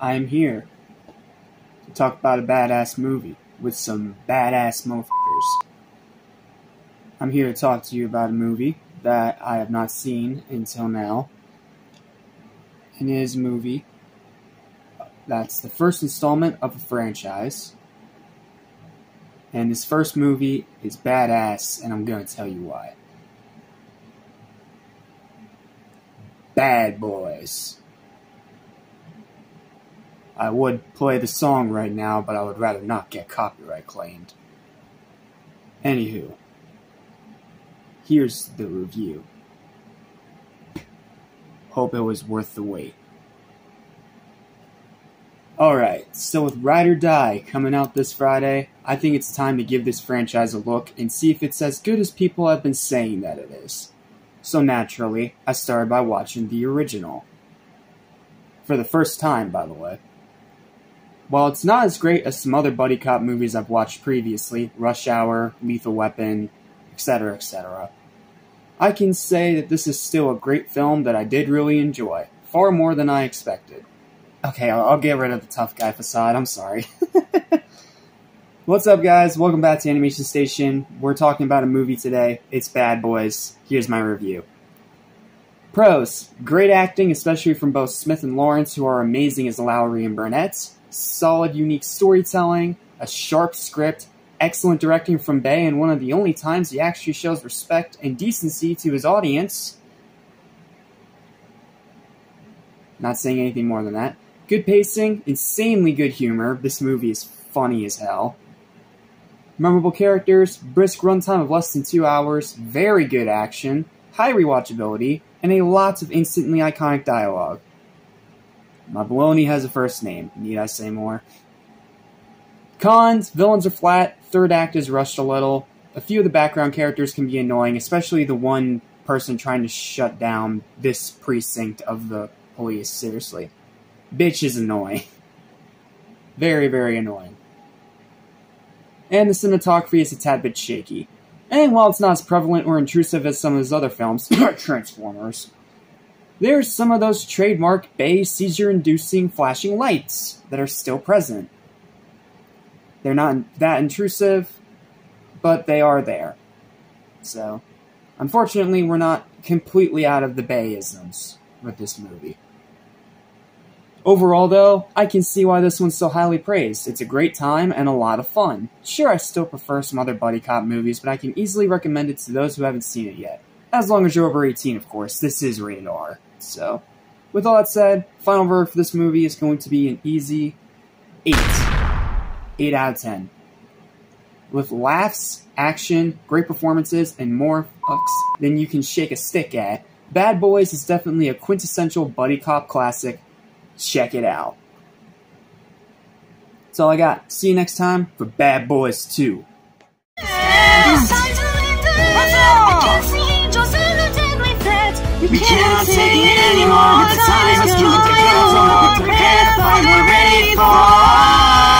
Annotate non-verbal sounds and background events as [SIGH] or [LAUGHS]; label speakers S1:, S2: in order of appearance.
S1: I am here to talk about a badass movie with some badass motherfuckers. I'm here to talk to you about a movie that I have not seen until now. And it is a movie that's the first installment of a franchise. And this first movie is badass, and I'm gonna tell you why. Bad Boys. I would play the song right now, but I would rather not get copyright claimed. Anywho, here's the review. Hope it was worth the wait. Alright, so with Ride or Die coming out this Friday, I think it's time to give this franchise a look and see if it's as good as people have been saying that it is. So naturally, I started by watching the original. For the first time, by the way. While it's not as great as some other buddy cop movies I've watched previously, Rush Hour, Lethal Weapon, etc., etc., I can say that this is still a great film that I did really enjoy, far more than I expected. Okay, I'll, I'll get rid of the tough guy facade, I'm sorry. [LAUGHS] What's up, guys? Welcome back to Animation Station. We're talking about a movie today. It's Bad Boys. Here's my review. Pros Great acting, especially from both Smith and Lawrence, who are amazing as Lowrey and Burnett solid, unique storytelling, a sharp script, excellent directing from Bay, and one of the only times he actually shows respect and decency to his audience. Not saying anything more than that. Good pacing, insanely good humor. This movie is funny as hell. Memorable characters, brisk runtime of less than two hours, very good action, high rewatchability, and a lot of instantly iconic dialogue. My baloney has a first name. Need I say more? Cons, villains are flat, third act is rushed a little. A few of the background characters can be annoying, especially the one person trying to shut down this precinct of the police, seriously. Bitch is annoying. [LAUGHS] very, very annoying. And the cinematography is a tad bit shaky. And while it's not as prevalent or intrusive as some of his other films, [COUGHS] Transformers, there's some of those trademark Bay seizure inducing flashing lights that are still present. They're not that intrusive, but they are there. So, unfortunately, we're not completely out of the Bayisms with this movie. Overall, though, I can see why this one's so highly praised. It's a great time and a lot of fun. Sure, I still prefer some other buddy cop movies, but I can easily recommend it to those who haven't seen it yet. As long as you're over 18, of course. This is rated R. So, with all that said, final verdict for this movie is going to be an easy 8. 8 out of 10. With laughs, action, great performances, and more fucks than you can shake a stick at, Bad Boys is definitely a quintessential buddy cop classic. Check it out. That's all I got. See you next time for Bad Boys 2. We cannot take it anymore. The time is coming to. So prepare for we're ready for